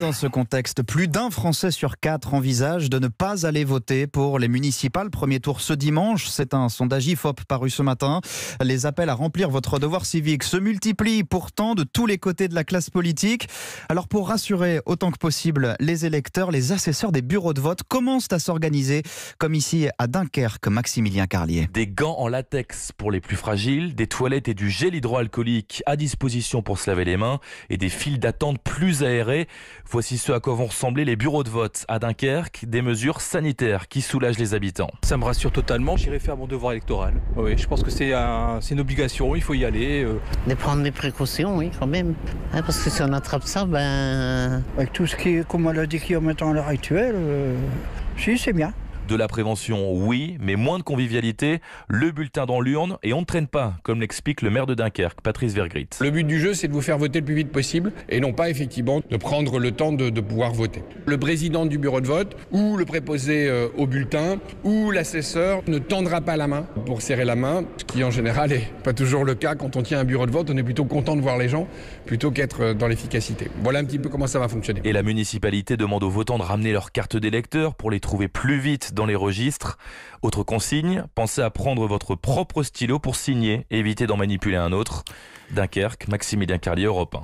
Dans ce contexte, plus d'un Français sur quatre envisage de ne pas aller voter pour les municipales. Premier tour ce dimanche. C'est un sondage IFOP paru ce matin. Les appels à remplir votre devoir civique se multiplient pourtant de tous les côtés de la classe politique. Alors pour rassurer autant que possible les électeurs, les assesseurs des bureaux de vote commencent à s'organiser, comme ici à Dunkerque, Maximilien Carlier. Des gants en latex pour les plus fragiles, des toilettes et du gel hydroalcoolique à disposition pour se laver les mains et des files d'attente plus aérées. Voici ce à quoi vont ressembler les bureaux de vote à Dunkerque, des mesures sanitaires qui soulagent les habitants. Ça me rassure totalement, j'irai faire mon devoir électoral. Oui, je pense que c'est un, une obligation, il faut y aller. Euh. De prendre des précautions, oui, quand même. Hein, parce que si on attrape ça, ben... Avec tout ce qui est, comme on l'a dit, qui est maintenant à l'heure actuelle, euh, si, c'est bien. De la prévention, oui, mais moins de convivialité, le bulletin dans l'urne et on ne traîne pas, comme l'explique le maire de Dunkerque, Patrice Vergrit. Le but du jeu, c'est de vous faire voter le plus vite possible et non pas effectivement de prendre le temps de, de pouvoir voter. Le président du bureau de vote ou le préposé euh, au bulletin ou l'assesseur ne tendra pas la main pour serrer la main, ce qui en général n'est pas toujours le cas quand on tient un bureau de vote. On est plutôt content de voir les gens plutôt qu'être euh, dans l'efficacité. Voilà un petit peu comment ça va fonctionner. Et la municipalité demande aux votants de ramener leurs cartes d'électeurs pour les trouver plus vite dans les registres. Autre consigne, pensez à prendre votre propre stylo pour signer et éviter d'en manipuler un autre. Dunkerque, Maximilien Carlier, Europe 1.